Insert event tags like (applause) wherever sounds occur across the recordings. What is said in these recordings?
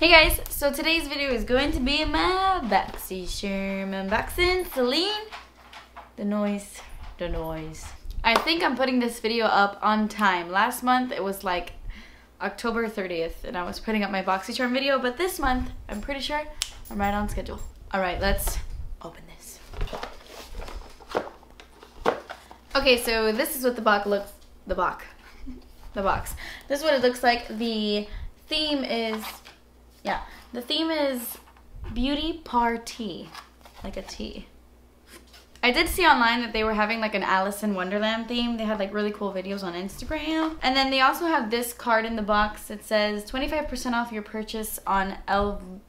Hey guys, so today's video is going to be my Baxi Sherm unboxing. Celine, the noise, the noise. I think I'm putting this video up on time. Last month it was like October 30th and I was putting up my BoxyCharm video, but this month I'm pretty sure I'm right on schedule. All right, let's open this. Okay, so this is what the box looks, the box, (laughs) the box. This is what it looks like. The theme is yeah, the theme is beauty party, like a tea. I did see online that they were having like an Alice in Wonderland theme. They had like really cool videos on Instagram. And then they also have this card in the box. It says 25% off your purchase on L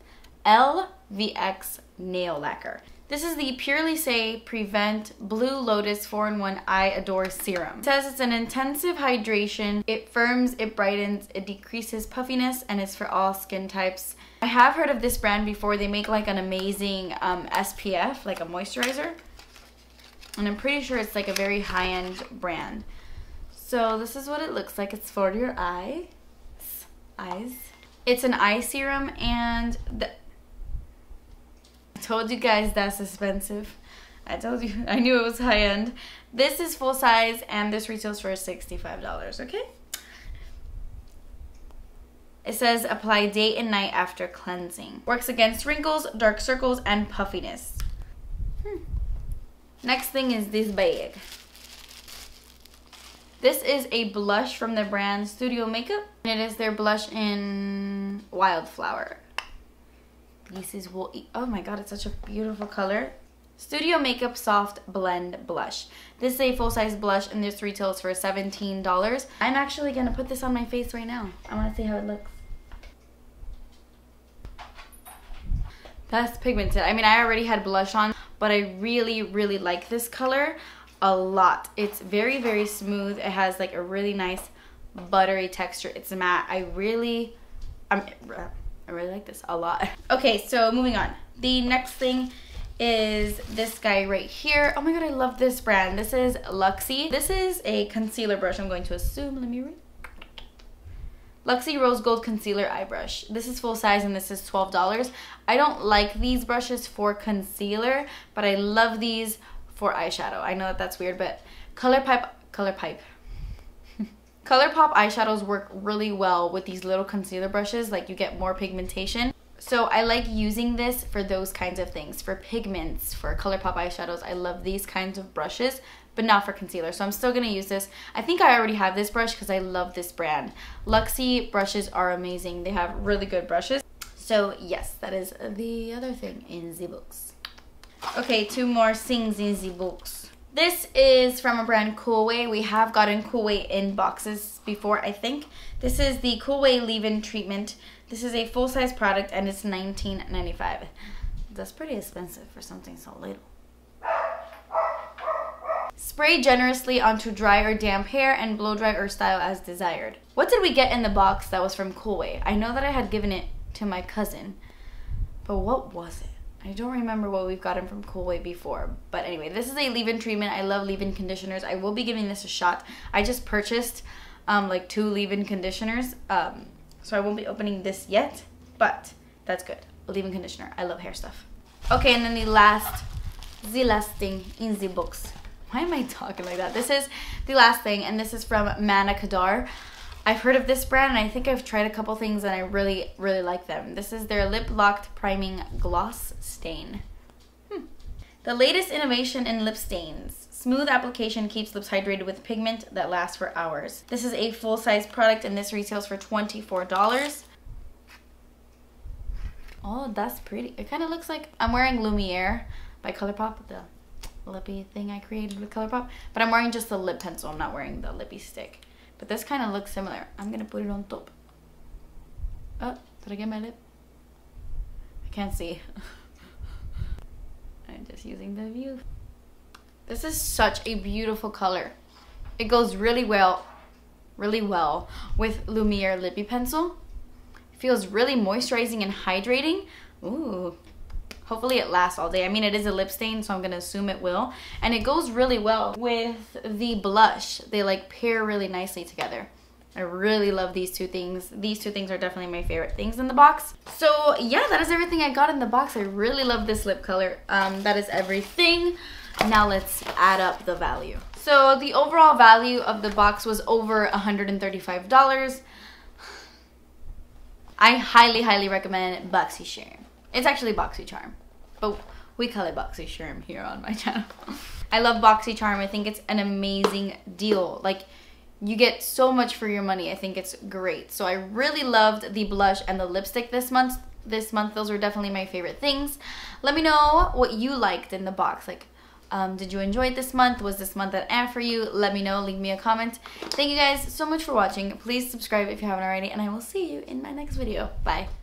LVX nail lacquer. This is the Purlisse Prevent Blue Lotus 4-in-1 Eye Adore Serum. It says it's an intensive hydration. It firms, it brightens, it decreases puffiness, and it's for all skin types. I have heard of this brand before. They make like an amazing um, SPF, like a moisturizer. And I'm pretty sure it's like a very high-end brand. So this is what it looks like. It's for your eyes. Eyes. It's an eye serum and the told you guys that's expensive. I told you, (laughs) I knew it was high end. This is full size and this retails for $65, okay? It says apply day and night after cleansing. Works against wrinkles, dark circles, and puffiness. Hmm. Next thing is this bag. This is a blush from the brand Studio Makeup. And it is their blush in Wildflower. This is what, oh my god, it's such a beautiful color. Studio Makeup Soft Blend Blush. This is a full-size blush and this retails for $17. I'm actually going to put this on my face right now. I want to see how it looks. That's pigmented. I mean, I already had blush on, but I really, really like this color a lot. It's very, very smooth. It has like a really nice buttery texture. It's matte. I really, I'm, I really like this a lot. (laughs) Okay, so moving on. The next thing is this guy right here. Oh my god, I love this brand. This is Luxie. This is a concealer brush, I'm going to assume. Let me read. Luxie Rose Gold Concealer Eye Brush. This is full size and this is $12. I don't like these brushes for concealer, but I love these for eyeshadow. I know that that's weird, but ColourPop, ColourPop, ColourPop eyeshadows work really well with these little concealer brushes, like you get more pigmentation. So I like using this for those kinds of things. For pigments, for ColourPop eyeshadows, I love these kinds of brushes, but not for concealer. So I'm still gonna use this. I think I already have this brush because I love this brand. Luxie brushes are amazing. They have really good brushes. So yes, that is the other thing in the books. Okay, two more things in the books. This is from a brand Coolway. We have gotten Coolway in boxes before, I think. This is the Coolway leave-in treatment. This is a full-size product and it's $19.95. That's pretty expensive for something so little. Spray generously onto dry or damp hair and blow dry or style as desired. What did we get in the box that was from Coolway? I know that I had given it to my cousin, but what was it? I don't remember what we've gotten from Coolway before. But anyway, this is a leave-in treatment. I love leave-in conditioners. I will be giving this a shot. I just purchased um, like two leave-in conditioners. Um, so I won't be opening this yet. But that's good. Leave-in conditioner. I love hair stuff. Okay, and then the last, the last thing in the box. Why am I talking like that? This is the last thing, and this is from Manna Kadar. I've heard of this brand and I think I've tried a couple things and I really, really like them. This is their Lip Locked Priming Gloss Stain. Hmm. The latest innovation in lip stains. Smooth application keeps lips hydrated with pigment that lasts for hours. This is a full-size product and this retails for $24. Oh, that's pretty. It kind of looks like I'm wearing Lumiere by ColourPop, the lippy thing I created with ColourPop. But I'm wearing just the lip pencil. I'm not wearing the lippy stick. But this kind of looks similar. I'm to put it on top. Oh, did I get my lip? I can't see. (laughs) I'm just using the view. This is such a beautiful color. It goes really well, really well with Lumiere Lippie Pencil. It feels really moisturizing and hydrating. Ooh, Hopefully it lasts all day. I mean, it is a lip stain, so I'm gonna assume it will. And it goes really well with the blush. They like pair really nicely together. I really love these two things. These two things are definitely my favorite things in the box. So yeah, that is everything I got in the box. I really love this lip color. Um, that is everything. Now let's add up the value. So the overall value of the box was over $135. I highly, highly recommend Boxy BoxyCharm. It's actually BoxyCharm, but we call it BoxyCharm here on my (laughs) channel. I love BoxyCharm. I think it's an amazing deal. Like, you get so much for your money. I think it's great. So I really loved the blush and the lipstick this month. This month, those were definitely my favorite things. Let me know what you liked in the box. Like, um, did you enjoy it this month? Was this month an ad for you? Let me know. Leave me a comment. Thank you guys so much for watching. Please subscribe if you haven't already, and I will see you in my next video. Bye.